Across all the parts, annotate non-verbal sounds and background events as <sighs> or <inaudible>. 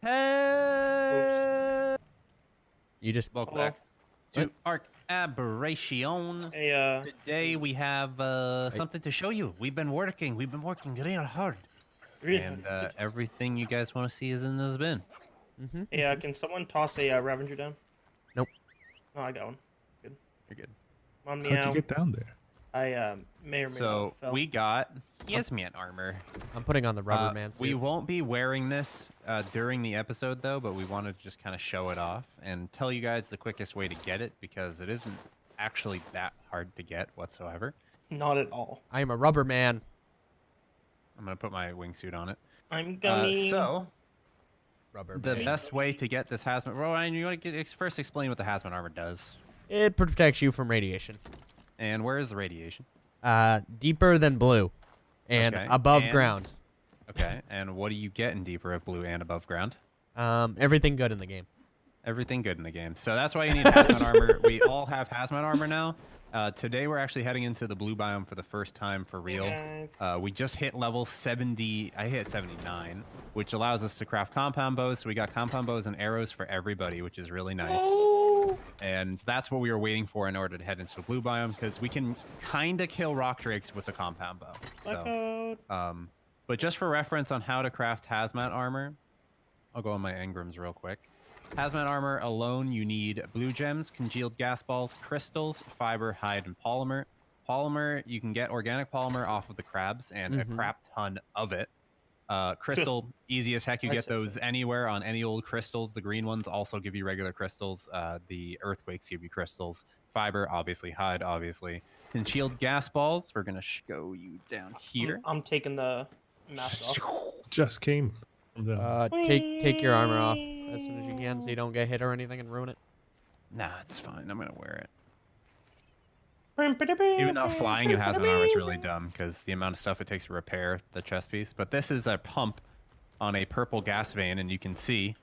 Hey, You just welcome Hello. back to Ark Aberration. Hey, uh, Today we have uh, something to show you. We've been working. We've been working real hard, really? and uh, everything you guys want to see is in this bin. Mm -hmm. hey, uh, can someone toss a uh, Ravager down? Nope. Oh, I got one. Good. You're good. Come on, How'd you get down there? I uh, may or may So not fell. we got Yasmian armor. I'm putting on the rubber Uh, man suit. We won't be wearing this uh, during the episode though, but we wanted to just kind of show it off and tell you guys the quickest way to get it because it isn't actually that hard to get whatsoever. Not at all. I am a rubber man. I'm gonna put my wingsuit on it. I'm Uh, gummy. so Rubber the man. best way to get this hazmat, Ryan, you want to get, first explain what the hazmat armor does, It protects you from radiation. And where is the radiation? Uh, deeper than blue, and Okay, above and- ground. Okay, and what do you get in deeper of blue and above ground? Um, everything good in the game. Everything good in the game. So that's why you <laughs> need hazmat armor. We all have hazmat armor now. Uh, today we're actually heading into the blue biome for the first time for real. Uh, we just hit level 70. I hit 79, which allows us to craft compound bows. So we got compound bows and arrows for everybody, which is really nice. Oh, And that's what we were waiting for in order to head into the blue biome because we can kind of kill rock drakes with a compound bow. So, um, but just for reference on how to craft hazmat armor, I'll go on my engrams real quick. Hazmat armor alone, you need blue gems, congealed gas balls, crystals, fiber, hide, and polymer. Polymer, you can get organic polymer off of the crabs and Mhm. a crap ton of it. Uh, <laughs> crystal, easy as heck. You get say so. those anywhere on any old crystals. The green ones also give you regular crystals. Uh, the earthquakes give you crystals. Fiber, obviously. Hide, obviously. Congealed gas balls. We're gonna show you down here. I'm, I'm taking the mask off. <laughs> Just came. the- Uh, take take your armor off as soon as you can, so you don't get hit or anything and ruin it. Nah, it's fine. I'm gonna wear it. Even though flying in hazmat armor is really dumb because the amount of stuff it takes to repair the chest piece. But this is a pump on a purple gas vein, and you can see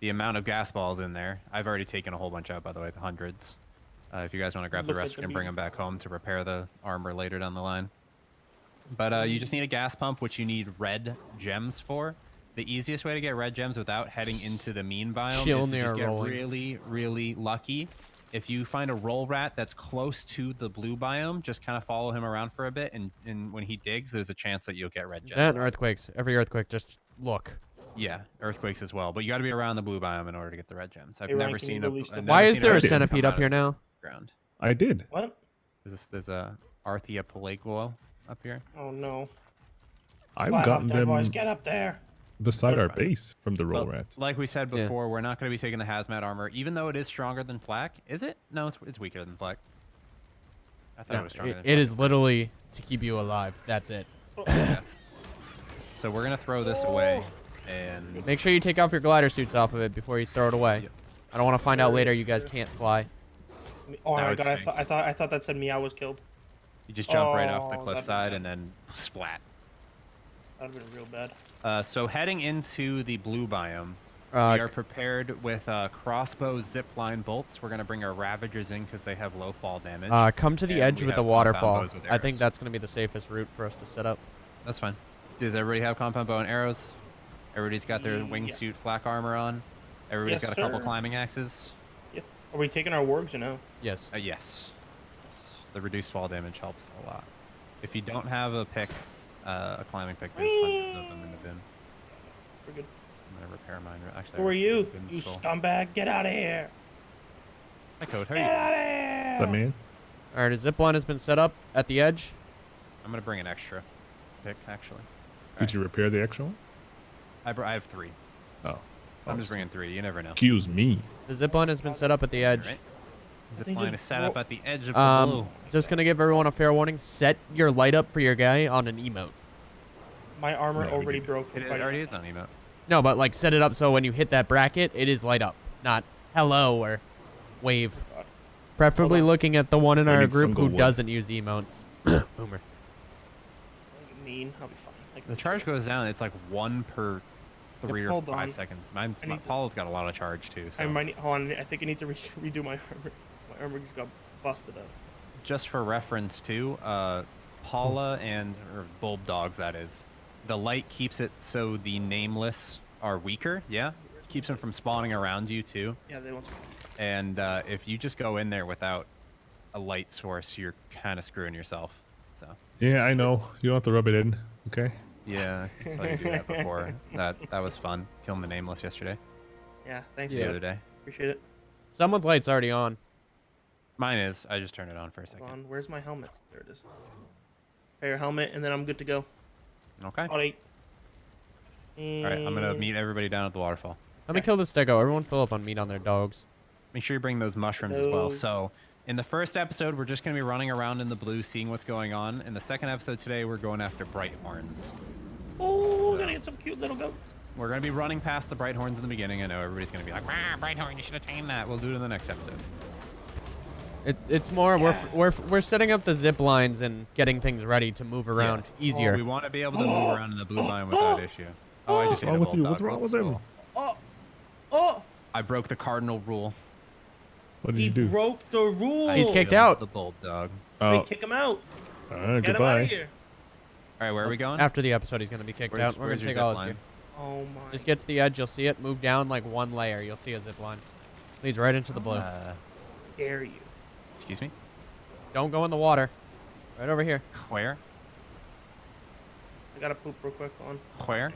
the amount of gas balls in there. I've already taken a whole bunch out, by the way, the hundreds. Uh, if you guys want to grab the rest, the we can bring them back home to repair the armor later down the line. But uh, you just need a gas pump, which you need red gems for. The easiest way to get red gems without heading into the mean biome Chill is to just get rolling. really, really lucky. If you find a roll rat that's close to the blue biome, just kind of follow him around for a bit, and, and when he digs, there's a chance that you'll get red gems. And earthquakes. Every earthquake, just look. Yeah, earthquakes as well, but you got to be around the blue biome in order to get the red gems. I've Hey, never can seen a. release the Why is there a red gem come centipede up here now? Ground. I did. What? There's there's a Arthropluera up here. Oh no. I've Climb gotten there, them boys. Get up there. Beside our Right. base from the roll Well, rats. Like we said Yeah. before, we're not going to be taking the hazmat armor, even though it is stronger than flak. Is it? No, it's it's weaker than flak. I thought it was stronger it, than flak is literally to keep you alive. That's it. Oh, so we're gonna throw this away, and Make sure you take off your glider suits off of it before you throw it away. Yep. I don't want to find out later you guys can't fly. Oh my would god, I stink. thought I thought I thought that said meow was killed. you just jump right off the Oh, that'd cliffside and then splat. That'd have been real bad. Uh, so heading into the blue biome, Uh, we are prepared with uh, crossbow zipline bolts. We're gonna bring our ravagers in because they have low fall damage. uh, come to the and edge with the waterfall. with I think that's going to be the safest route for us to set up. That's fine. Does everybody have compound bow and arrows? Everybody's got their Mm, yes. wingsuit flak armor on. Everybody's Yes, got a couple climbing axes. Yes. Are we taking our wargs or no? Yes. Uh, yes. The reduced fall damage helps a lot. If you don't have a pick, uh, a climbing pick, there's hundreds of them in the bin. We're good. I'm gonna repair mine. Actually, Who are you? You full. scumbag! Get out of here! Hi, Code. How are Get you? out of here! What's up, man? All right, a zip line has been set up at the edge. I'm gonna bring an extra pick, actually. Did you repair the extra one? I, br- I have three. Oh. I'm just bringing three. You never know. Excuse me. The zip line has been set up at the edge. Alright. Zip think line just is set up at the edge of the Um, blue. just gonna give everyone a fair warning. Set your light up for your guy on an emote. My armor Yeah, already did. broke It, it already is on emote. No, but like set it up so when you hit that bracket, it is light up, not hello or wave. Preferably looking at the one in our group who the doesn't use emotes. <coughs> Boomer. Mean. I'll be fine. The charge goes down. It's like one per three or five on. seconds. Mine's, my, to- Paula's got a lot of charge too. So I might need, hold on. I think I need to re- <laughs> redo my armor. My armor just got busted up. just for reference too, uh, Paula and or Bulb Dogs that is, the light keeps it so the nameless are weaker. Yeah, keeps them from spawning around you too. Yeah, they won't. And uh, if you just go in there without a light source, you're kind of screwing yourself. So Yeah, I know. You don't have to rub it in. Okay. Yeah, I saw you do that before. <laughs> That that was fun. Killing the nameless yesterday. Yeah, thanks. The other day. Appreciate it. Someone's light's already on. Mine is. I just turned it on for a Hold second. on, where's my helmet? There it is. Pair your helmet, and then I'm good to go. Okay. About eight. All right. I'm gonna meet everybody down at the waterfall. Let me kill this stego. Everyone fill up on meat on their dogs. Make sure you bring those mushrooms as well. So, in the first episode, we're just going to be running around in the blue, seeing what's going on. In the second episode today, we're going after bright horns. Oh, gotta get some cute little goat. We're going to be running past the bright horns in the beginning. I know everybody's going to be like, "Wow, bright horn, you should have tamed that." We'll do it in the next episode. It's it's more we're we're we're setting up the zip lines and getting things ready to move around oh, easier. We want to be able to move around in the blue line without <gasps> issue. Oh, I just What's hit wrong a with you? What's wrong with Whoops. him? Oh, oh, I broke the cardinal rule. What did he you do? broke the rule. He's kicked out. The bulldog. Oh, Wait, kick him out. uh, Get him out goodbye. of here. All right, where are we going? After the episode, he's gonna be kicked Where's- out. We're where's gonna your take all zip his line? gear. Oh my. Just get to the edge. You'll see it. Move down like one layer. You'll see a zip line. Leads right into the blue. Uh, dare you. excuse me. Don't go in the water. Right over here. Where? I gotta poop real quick on. Where?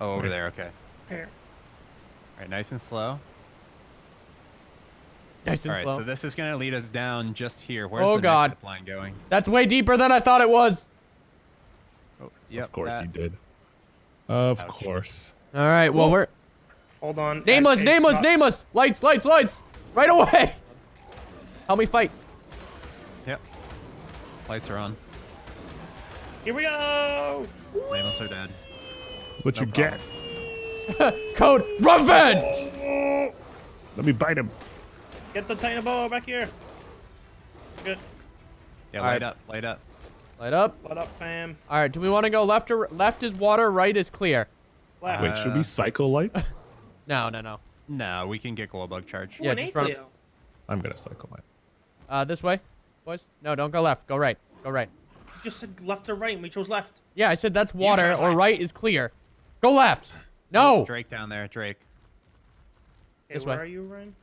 Oh, over there. Okay. Here. All right, nice and slow. Nice and All right, slow. so this is gonna lead us down just here. Where's Oh, the God. next line going? That's way deeper than I thought it was. Oh, yep, of course that- you did. Of Ouch. course. All right. Well, Whoa. we're Hold on. nameless, uh, I- it's nameless, not- nameless. Lights, lights, lights. Right away. <laughs> Help me fight. Yep. Lights are on. Here we go. Nameless are dead. That's what No you get. <laughs> Code revenge. Oh. Let me bite him. Get the Titanoboa back here. Good. Yeah, All light right. up, light up. Light up. Light up, fam? All right. Do we want to go left or left is water, right is clear? Left. Wait, should we Uh, cycle light? <laughs> No, no, no. No, we can get glow bug charge. Yeah, Ooh, an just run- Leo. I'm gonna cycle light. Uh, this way, boys. No, don't go left. Go right. Go right. You just said left or right, and we chose left. Yeah, I said that's water or left. right is clear. Go left. No. Drake down there, Drake. Okay, This where way. are you, Ryan?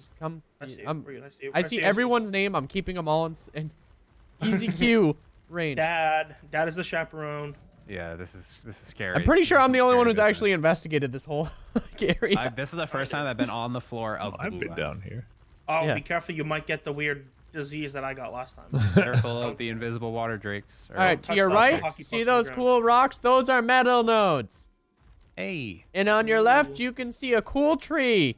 Just come. I see. I'm, you? I see. you. I see everyone's name. I'm keeping them all in, in <laughs> easy <laughs> Q range. Dad. Dad is the chaperone. Yeah, this is this is scary. I'm pretty sure I'm the only one who's business. actually investigated this whole <laughs> area. I, this is the first time I've been on the floor of the I've been line. down here. Oh, Yeah. be careful. You might get the weird disease that I got last time. Careful of oh. the invisible water drakes. all right, to your right, see pucks on the those cool rocks? Those are metal nodes. Hey. And on your left, you can see a cool tree.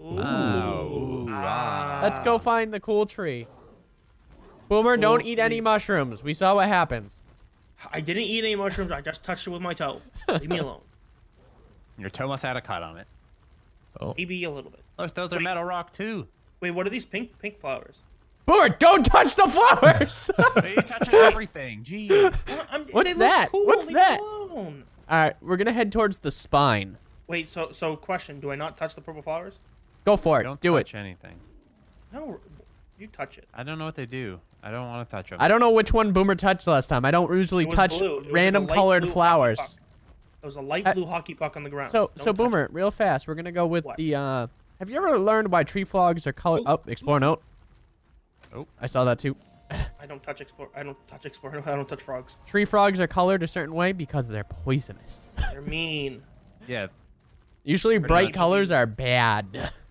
Ooh. Oh. Ah. Let's go find the cool tree. Boomer, don't Cool eat any mushrooms. We saw what happens. I didn't eat any mushrooms. I just touched it with my toe. Leave me alone. <laughs> Your toe must have had a cut on it. Oh, Maybe a little bit. Look, those are metal rock too. Wait, what are these pink pink flowers? Boomer, don't touch the flowers. <laughs> You're touching everything. <laughs> Jeez. Well, I'm- What's that? cool, What's leave that? All right, we're gonna head towards the spine. Wait, so so question: Do I not touch the purple flowers? Go for it. Don't Do it. touch anything. No, you touch it. I don't know what they do. I don't want to touch them. I don't know which one Boomer touched last time. I don't usually touch blue. It was random colored flowers. puck. There was a light Uh, blue hockey puck on the ground. So, Don't so Boomer, it. real fast, we're gonna go with What? the. uh Have you ever learned why tree frogs are colored? Oh. Explore note. Oh. I saw that too. I don't touch explore. I don't touch explore. I don't touch frogs. Tree frogs are colored a certain way because they're poisonous. They're mean. Yeah. Usually, Pretty bright much. colors are bad. <laughs>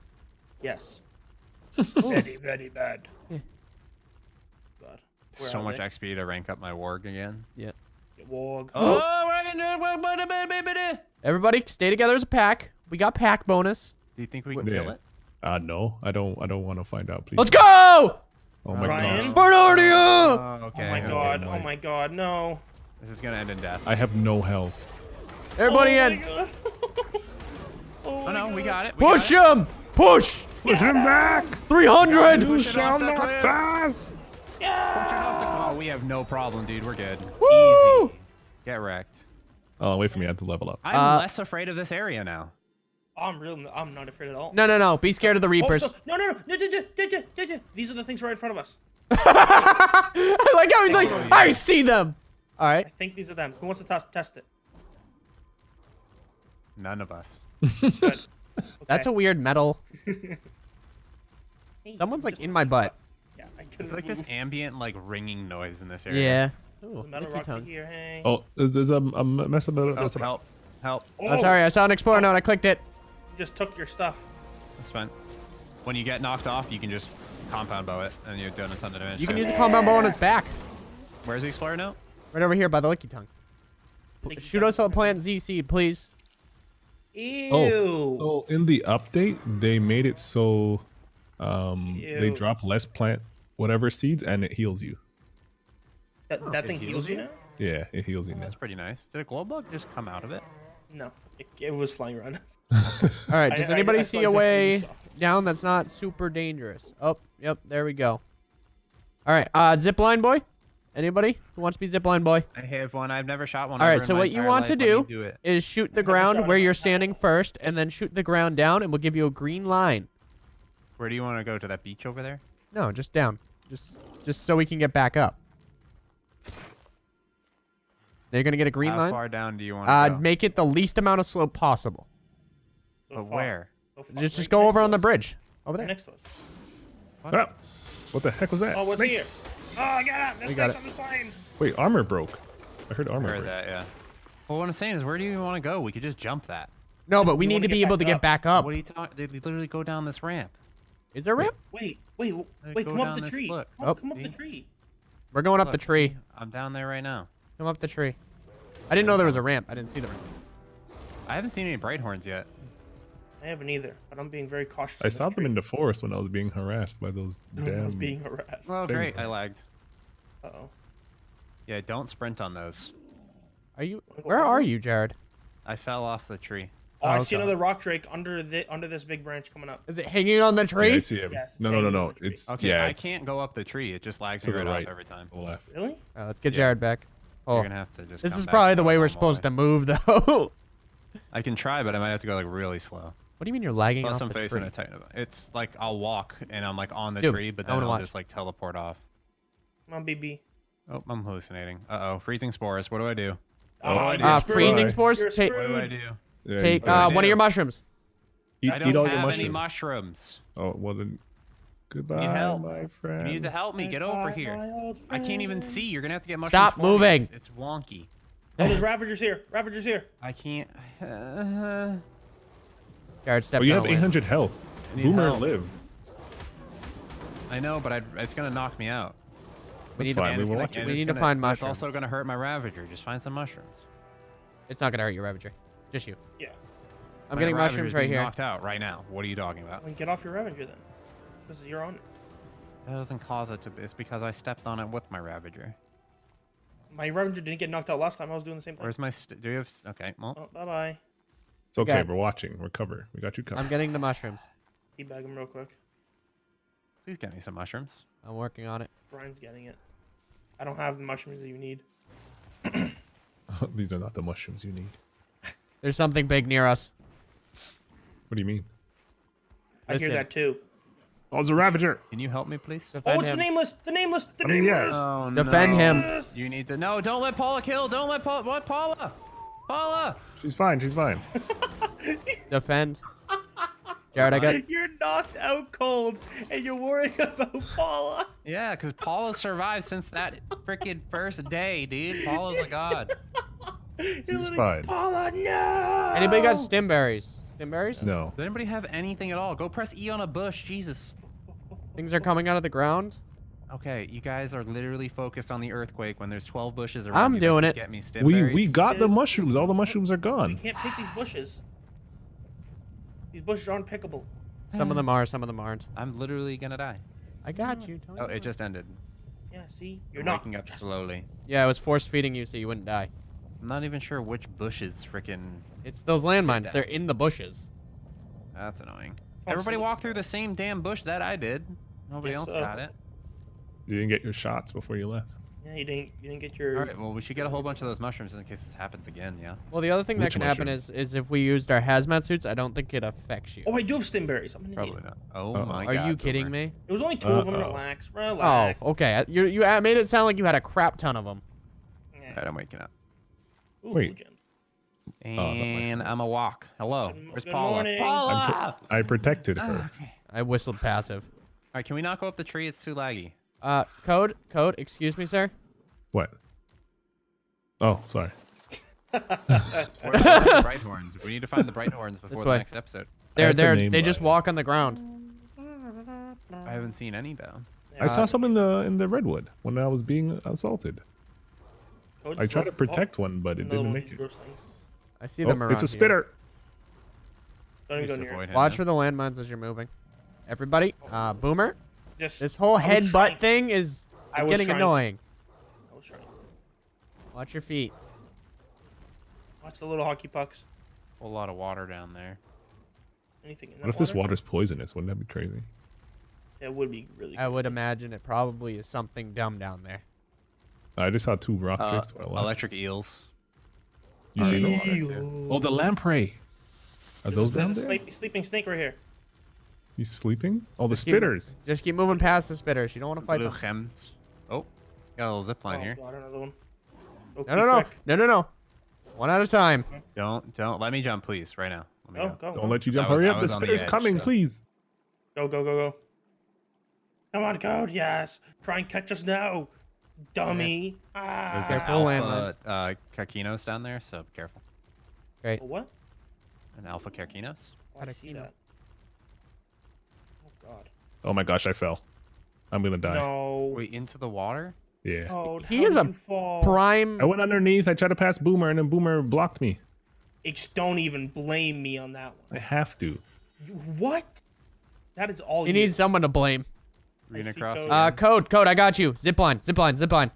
Yes. <laughs> very very bad. Yeah. God. Where So much they? XP to rank up my warg again. yeah. Warg. Oh, wait. Everybody, stay together as a pack. We got pack bonus. Do you think we can Yeah. kill it? uh, no, I don't. I don't want to find out. Please. Let's go, Oh my Ryan? god. Bernardia! Oh, okay. oh my okay. god. no. Oh my god. No. This is gonna end in death. I have no health. Everybody oh in. <laughs> Oh, Oh no, we got it. We Push got it. him! Push! Push him back. 300! Push it off the cliff. pass. Push it off the- Oh, we have no problem, dude. We're good. Woo! Easy. Get wrecked. Oh, wait for me. I have to level up. I'm Uh, less afraid of this area now. I'm real. I'm not afraid at all. No, no, no. Be scared of the Oh, Reapers. no, no, no, no, no, no, no, no, no, no. These are the things right in front of us. <laughs> I like how he's like, Oh, yeah. I see them. All I think these are them. Who wants to test test it? None of us. Good. That's a weird metal. <laughs> Someone's like in my butt. Yeah, I It's like this ambient, like ringing noise in this area. Yeah. Ooh, There's a metal licky rock tongue. here. Hey. Oh, there's, there's a, a mess of Oh, help! Help! Oh! oh, sorry, I saw an explorer note. I clicked it. You just took your stuff. That's fine. When you get knocked off, you can just compound bow it, and you're doing a ton of damage. You can too. use the compound bow on its back. Where's the explorer note? Right over here by the licky tongue. Licky Shoot tongue. us a plant Z seed, please. Ew. Oh, in the update, they made it so um, they drop less plant whatever seeds and it heals you. That, that it thing heals heals you you? now? Yeah, it heals you now. That's pretty nice. Did a glow bug just come out of it? No, it, it was flying around. <laughs> All right, does I- anybody I saw see a way you down that's not super dangerous? Oh, yep, there we go. All right, uh, zip line boy. Anybody who wants to be zipline boy? I have one. I've never shot one. All right, so what you want to life. Let me do do it. is shoot the ground where you're my standing first, and then shoot the ground down, and we'll give you a green line. Where do you want to go? To that beach over there? No, just down, just just so we can get back up. They're gonna get a green How line. How far down do you want to Uh, go? make it the least amount of slope possible. So but far. where? So. Just just go over on the bridge over there. next to us. Ah, what the heck was that? Oh, what's Snakes. here? Oh, I got it. This We got thing's on the plane. Wait, armor broke. I heard I armor heard break. that. Yeah. Well, what I'm saying is, where do you want to go? We could just jump that. No, but we You need wanna be able back to get up. back up. What are you talking? They literally go down this ramp. Is there a ramp? Wait, wait, w- Uh, wait. Come up the tree. look. Come, Oh. come up the tree. We're going up the tree. I'm down there right now. Come up the tree. I didn't know there was a ramp. I didn't see the ramp. I haven't seen any bright horns yet. I haven't either, but I'm being very cautious. I saw them in the forest when I was being harassed by those <laughs> I damn. was being harassed. Oh, There great. I lagged. Uh oh. Yeah, don't sprint on those. Are you? Where are you, Jared? I fell off the tree. Oh, I Oh, see another rock drake under the under this big branch coming up. Is it hanging on the Yeah, tree? I see him. Yes, no, no, no, no. on the tree. It's Okay, yeah. I it's can't go up the tree. It just lags me right right. off every time. to the left. Really? Oh, let's get Yeah. Jared back. Oh. You're Oh, gonna have to just. this come is probably and the way we're supposed way. to move, though. <laughs> I can try, but I might have to go like really slow. What do you mean you're lagging Plus, off I'm the facing tree? a tight. It's like I'll walk and I'm like on the Dude, tree, but then I'll watch. just like teleport off. Come on, BB. Oh, I'm hallucinating. Uh oh, freezing spores. What do I do? Oh, Oh, I you're Uh, freezing spores. Take What do I do? Yeah, take uh, better one of your mushrooms. eat, I eat don't all have your any mushrooms. mushrooms. Oh well then. Goodbye, help. my You friend. need to help me. Get over here. I can't even see. You're gonna have to get mushrooms. Stop for me. moving. It's, it's wonky. Oh, there's Ravagers here. Ravagers here. I can't. <sighs> Uh, <laughs> Jared, step Oh, you have 800 health. I need Boomer help. lived. I know, but I'd, it's gonna knock me out. We need to- fine. And We gonna- watch. We need gonna- find mushrooms. It's also gonna hurt my Ravager. Just find some mushrooms. It's not gonna hurt your Ravager. Just you. Yeah. I'm My getting Ravager's mushrooms right being here. Knocked out right now. What are you talking about? Well, get off your Ravager then. This is your own. it. That doesn't cause it to. It's because I stepped on it with my Ravager. My Ravager didn't get knocked out last time. I was doing the same thing. Where's my? St- do you have? Okay. Well, Oh, bye bye. It's okay. Okay. We're watching. We're covered. We got you covered. I'm getting the mushrooms. Teabag him real quick. please get me some mushrooms. I'm working on it. Brian's getting it. I don't have the mushrooms that you need. <laughs> These are not the mushrooms you need. <laughs> There's something big near us. What do you mean? I hear that too. Oh, it's a Ravager. Can you help me, please? Oh, it's him. the nameless. The nameless. The I mean, nameless. yes. Oh Defend no. him. You need to. No, don't let Paula kill. Don't let Paula. What, Paula? Paula. She's fine. She's fine. <laughs> Defend. Jared, I got. You're knocked out cold, and you're worrying <laughs> about Paula. Yeah, because Paula survived since that freaking first day, dude. Paula's a god. <laughs> She's fine. Paula, no. Anybody got stim berries? Stim berries? No. Does anybody have anything at all? Go press E on a bush. Jesus. Things are coming out of the ground. Okay, you guys are literally focused on the earthquake when there's 12 bushes around. I'm you doing it. Get me stim We berries. we got the mushrooms. All the mushrooms are We gone. can't pick these bushes. These bushes aren't pickable. Some of them are, some of them aren't. I'm literally gonna die. I got you. Tony. Oh, it just ended. Yeah, see, you're I'm not. waking up slowly. Yeah, I was force feeding you so you wouldn't die. I'm not even sure which bushes freaking. It's those landmines. They're in the bushes. That's annoying. Fuck Everybody some- walked through the same damn bush that I did. Nobody Guess else so. got it. You didn't get your shots before you left. Yeah, you didn't. You didn't get your. All right, well, we should get a whole bunch of those mushrooms in case this happens again. Yeah. Well, the other thing that Which can happen is is if we used our hazmat suits, I don't think it affects you. Oh, I do have stim berries. I'm an idiot. Probably not. Oh Uh-oh. my Are god. Are you kidding Boomer. me? It was only two of them. Uh-oh. Relax, Oh, okay. You you uh, made it sound like you had a crap ton of them. Yeah. Alright, I'm waking up. Ooh, Wait. blue gems. not my And I'm a walk. Hello. Good- Where's good Paula? morning. I'm Paula! pro- I protected her. Ah, okay. I whistled passive. All right, can we not go up the tree? It's too laggy. Uh, code, code. Excuse me, sir. What? Oh, sorry. <laughs> Where bright horns? We need to find the bright horns before the next episode. They're have to there. name They just walk on the ground. I haven't seen any though. I saw some in the in the redwood when I was being assaulted. Code I tried to protect one, but it didn't make it. I see Oh, them around. it's a here. spitter. Don't go near. avoid it. him Watch for the landmines as you're moving. Everybody, uh, Boomer, Just this whole I was headbutt thing is, is getting trying. annoying. I was trying. Watch your feet. Watch the little hockey pucks. Whole lot of water down there. Anything in that What if this water? water's poisonous? Wouldn't that be crazy? It would be really. I would imagine it probably is something dumb down there. I just saw two rock Uh, to electric eels. You see the them? water too. Oh, the lamprey. Are those There's down a there? sleep- sleeping snake right here. He's sleeping? Oh, the Just keep- spitters. Just keep moving past the spitters. You don't want to fight Blue them. chems. Oh, got a little zip line oh, here. God, another one. Oh, No, no, no, quick. no, no, no. One at a time. Don't don't let me jump, please. Right now. Let me Go, go. go, Don't go. let you jump. was- Hurry I up. The was the spitter's edge, coming, so- please. Go, go, go, go. Come on, code. Yes. Try and catch us now, dummy. Ah. There's Careful, an landmines. alpha uh, Karkinos down there, so be careful. Great. Oh, what? An alpha Karkinos. Oh, I see that. Oh God. Oh my gosh, I fell. I'm gonna die. No. Wait, into the water? Yeah. Oh, He is a fall? Prime. I went underneath. I tried to pass Boomer, and then Boomer blocked me. Ex- Don't even blame me on that one. I have to. You, what? That is all You you. need someone to blame. Reading across code. Uh, code, code. I got you. Zipline, zipline, zipline.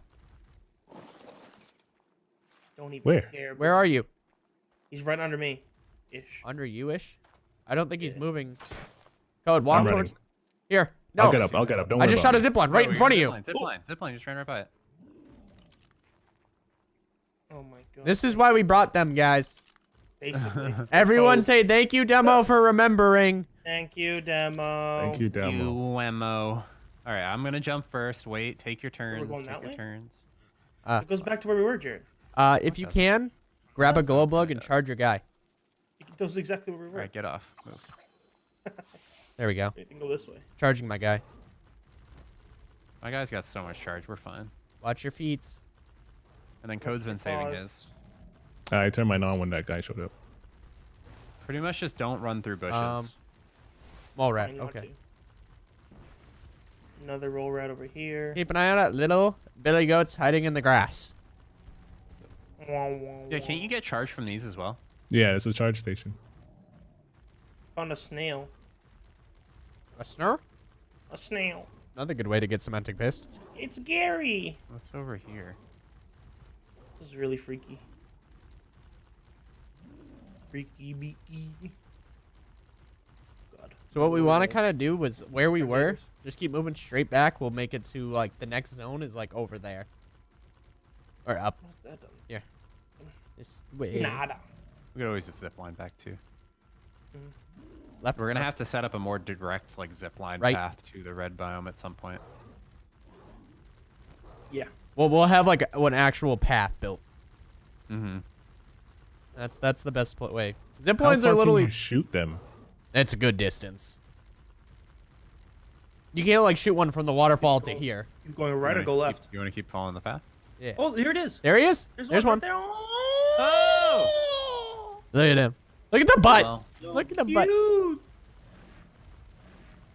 Don't even Where? care. Where are you? He's right under me. Ish. Under you-ish. I don't think he's moving. Code, walk I'm ready. towards. Here. No. I'll get up. I'll get up. Don't worry. I worry just shot about a me. zipline right in front of you. Zipline, zipline, zipline, just ran right by it. Oh my God. This is why we brought them, guys. basically. <laughs> Everyone say thank you, Demo, for remembering. Thank you, demo. Thank you, Demo. UMO. All right, I'm gonna jump first. Wait, take your turns. going Take that your way? turns. It goes back to where we were, Jared. Uh, if you can, grab a glow bug and charge your guy. It goes exactly where we were. right, get off. Move. There we go. Anything go this way. Charging my guy. My guy's got so much charge. We're fine. Watch your feet. And then Code's been saving Pause. his. I turned mine on when that guy showed up. Pretty much just don't run through bushes. Um, Mole rat. Okay. to. Another roll rat over here. Keep an eye out. Little billy goats hiding in the grass. Wah, wah, yeah, can't you get charge from these as well? Yeah, it's a charge station. Found a snail. A snur? A snail. Another good way to get cementing paste. It's Gary. What's over here? This is really freaky. Freaky beaky. God. So what we want to kind of do was where we were, just keep moving straight back. We'll make it to like the next zone is like over there. Or up What's that done? Mm. this way. Nada. We could always just zip line back too. Mm. Left. We're gonna left. have to set up a more direct like zip line Right. path to the red biome at some point. Yeah. Well, we'll have like an actual path built. Mm-hmm. That's that's the best pl- way. Zip How lines far are can literally. you shoot them? It's a good distance. You can't like shoot one from the waterfall to here. You going right or go left? You want to keep following the path? Yeah. Oh, here it is. There he is. There's, There's, one. one. Right there. Oh! Look at him. Look at the butt. Well, Look at the butt.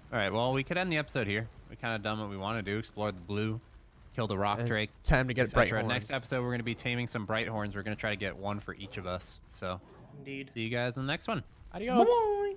Cute. all right. Well, we could end the episode here. We kind of done what we want to do: explore the blue, kill the rock It's drake. time to get bright horns. Next episode, we're gonna be taming some bright horns. We're gonna try to get one for each of us. So, Indeed. see you guys in the next one. Adios. Bye.